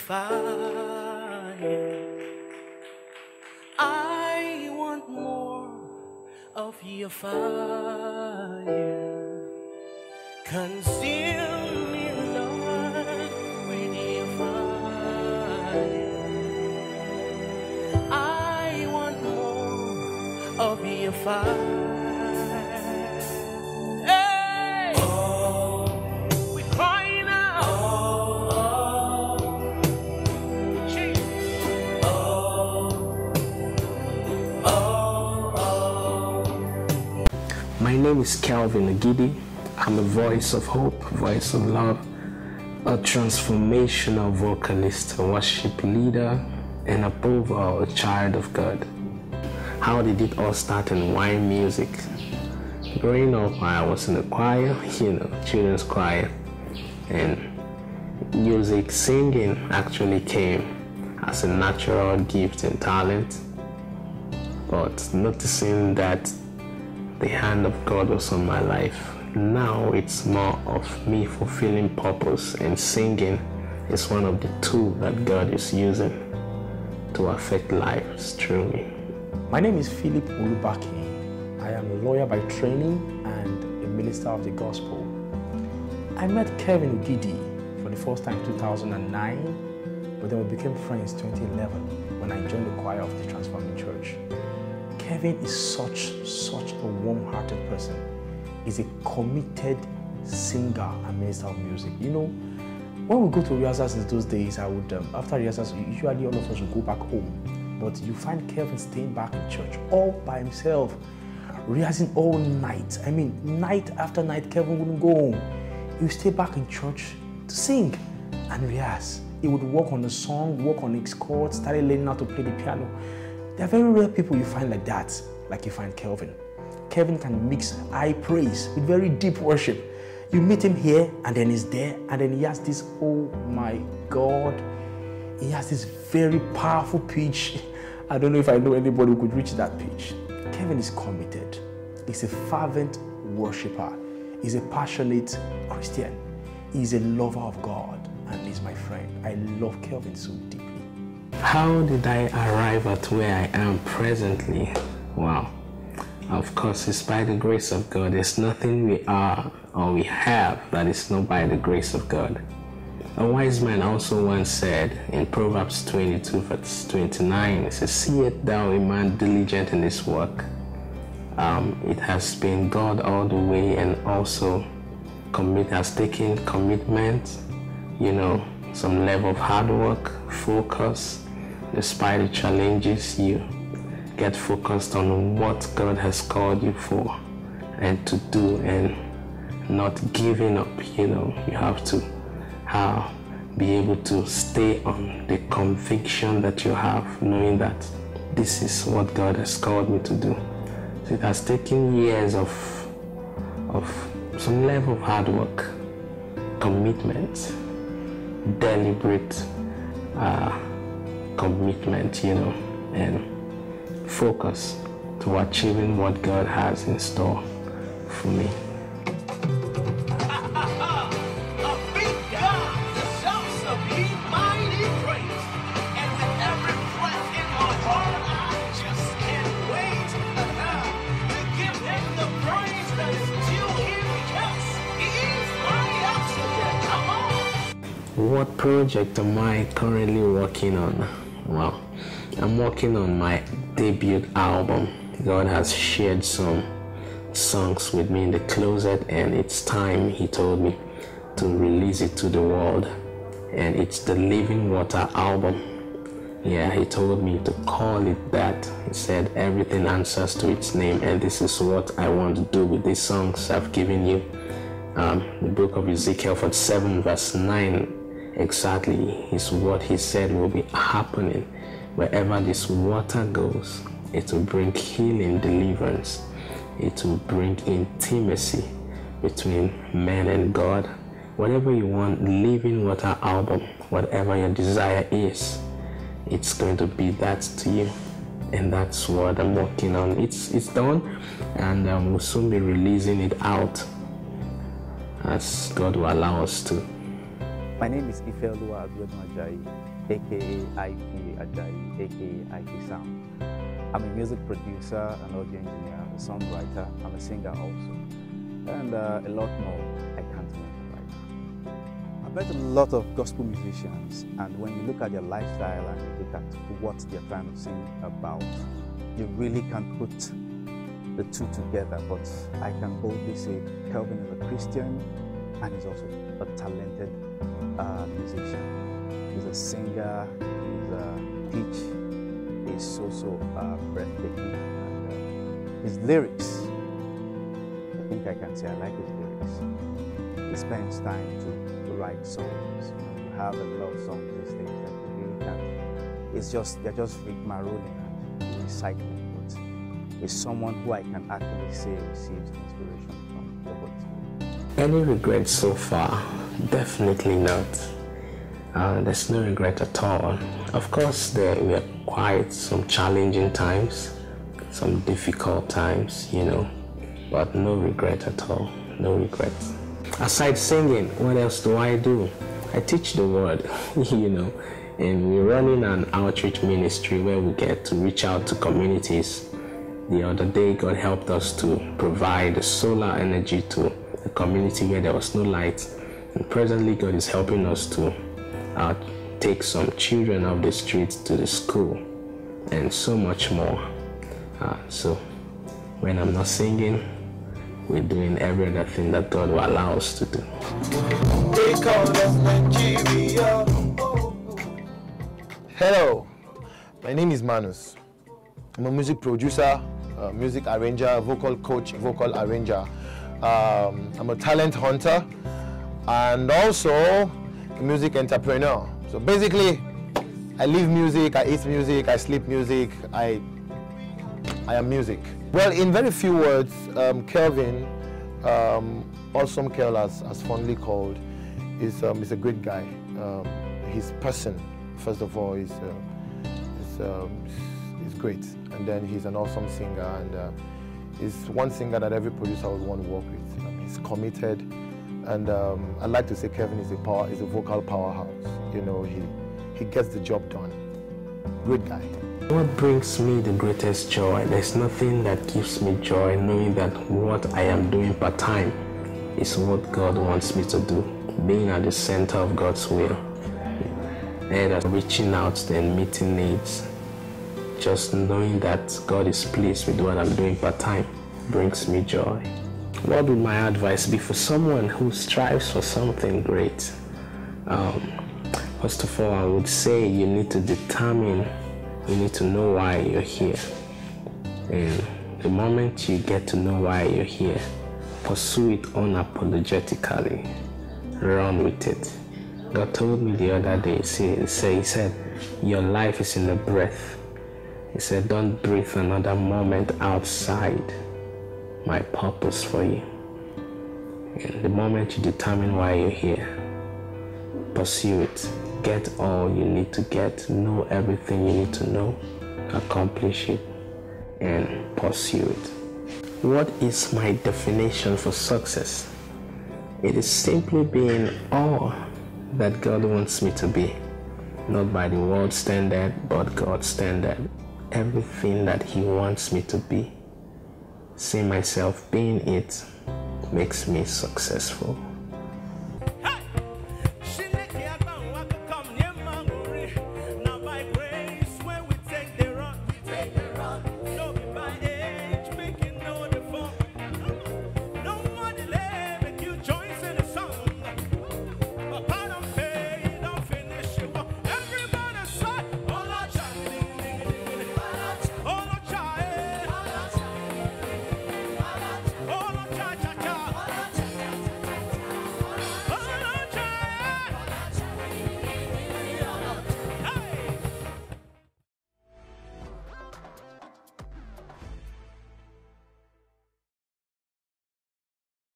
fire. I want more of your fire. Consume me, Lord, with your fire. I want more of your fire. Name is Kelvin Ogidi. I'm a voice of hope, voice of love, a transformational vocalist, a worship leader, and above all, a child of God. How did it all start in wine music? Growing up, I was in a choir, you know, children's choir, and music singing actually came as a natural gift and talent. But noticing that the hand of God was on my life. Now it's more of me fulfilling purpose and singing is one of the tools that God is using to affect lives through me. My name is Philip Ulubaki. I am a lawyer by training and a minister of the gospel. I met Kelvin Ogidi for the first time in 2009, but then we became friends 2011 when I joined the choir of the Transforming Church. Kevin is such, such a warm-hearted person. He's a committed singer and minister of music. You know, when we go to rehearsals in those days, I would, um, after rehearsals, usually all of us would go back home. But you find Kevin staying back in church all by himself, rehearsing all night. I mean, night after night, Kevin wouldn't go home. He would stay back in church to sing and rehearse. He would work on the song, work on his chords, started learning how to play the piano. There are very rare people you find like that, like you find Kelvin. Kelvin can mix high praise with very deep worship. You meet him here, and then he's there, and then he has this, oh my God, he has this very powerful pitch. I don't know if I know anybody who could reach that pitch. Kevin is committed. He's a fervent worshiper. He's a passionate Christian. He's a lover of God, and he's my friend. I love Kelvin so deeply. How did I arrive at where I am presently? Wow. Of course, it's by the grace of God. There's nothing we are or we have that is not by the grace of God. A wise man also once said in Proverbs 22, verse 29, it says, Seest thou a man diligent in his work? Um, it has been God all the way and also commit has taken commitment, you know, some level of hard work, focus, despite the challenges you get focused on what God has called you for and to do and not giving up, you know, you have to have, be able to stay on the conviction that you have, knowing that this is what God has called me to do. So it has taken years of, of some level of hard work, commitment, deliberate uh, commitment, you know, and focus to achieving what God has in store for me. A big God deserves to be mighty praised. And with every breath in my heart, I just can't wait to give him the praise that is due him because he is my oxygen. Come on. What project am I currently working on? Well, I'm working on my debut album. God has shared some songs with me in the closet, and it's time, He told me, to release it to the world. And it's the Living Water album. Yeah, He told me to call it that. He said everything answers to its name, and this is what I want to do with these songs I've given you. Um, the book of Ezekiel 47, verse 9 exactly is what he said will be happening. Wherever this water goes, it will bring healing, deliverance. It will bring intimacy between man and God. Whatever you want, Living Water album, whatever your desire is, it's going to be that to you. And that's what I'm working on. It's it's done, and um, we'll soon be releasing it out as God will allow us to. My name is Ifeoluwa Abiodun Ajayi, aka IP Ajayi, aka IP Sound. I'm a music producer, an audio engineer, a songwriter, I'm a singer also, and uh, a lot more I can't mention right now. I've met a lot of gospel musicians, and when you look at their lifestyle and you look at what they're trying to sing about, you really can't put the two together. But I can boldly say Kelvin is a Christian and he's also a talented uh, musician. He's a singer, he's a teach, he's so so uh, breathtaking. And uh, his lyrics, I think I can say I like his lyrics. He spends time to, to write songs. You have a lot of songs these days that you really can't. It's just they're just rigmaroling and recycling. But it's someone who I can actually say receives inspiration from Any regrets so far? Definitely not. Uh, there's no regret at all. Of course, there were quite some challenging times, some difficult times, you know, but no regret at all. No regret. Aside singing, what else do I do? I teach the word, you know, and we're running an outreach ministry where we get to reach out to communities. The other day, God helped us to provide solar energy to a community where there was no light. And presently, God is helping us to uh, take some children off the streets to the school and so much more. Uh, so, when I'm not singing, we're doing every other thing that God will allow us to do. Hello, my name is Manus. I'm a music producer, a music arranger, vocal coach, vocal arranger. Um, I'm a talent hunter and also a music entrepreneur. So basically, I live music, I eat music, I sleep music, I, I am music. Well, in very few words, um, Kelvin, um, Awesome Kel as, as fondly called, is, um, is a great guy. Um, his person, first of all, is, uh, is, um, is great. And then he's an awesome singer and uh, he's one singer that every producer would want to work with. Um, he's committed and um, I like to say Kevin is a power, is a vocal powerhouse. You know, he, he gets the job done. Great guy. What brings me the greatest joy? There's nothing that gives me joy knowing that what I am doing part time is what God wants me to do, being at the center of God's will, and reaching out and meeting needs. Just knowing that God is pleased with what I'm doing part time brings me joy. What would my advice be for someone who strives for something great? Um, first of all, I would say you need to determine, you need to know why you're here. And the moment you get to know why you're here, pursue it unapologetically. Run with it. God told me the other day, see, he said, he said, your life is in the breath. He said, don't breathe another moment outside my purpose for you. And the moment you determine why you're here, pursue it. Get all you need to get, know everything you need to know, accomplish it, and pursue it. What is my definition for success? It is simply being all that God wants me to be, not by the world standard, but God's standard. Everything that He wants me to be. See myself being it makes me successful.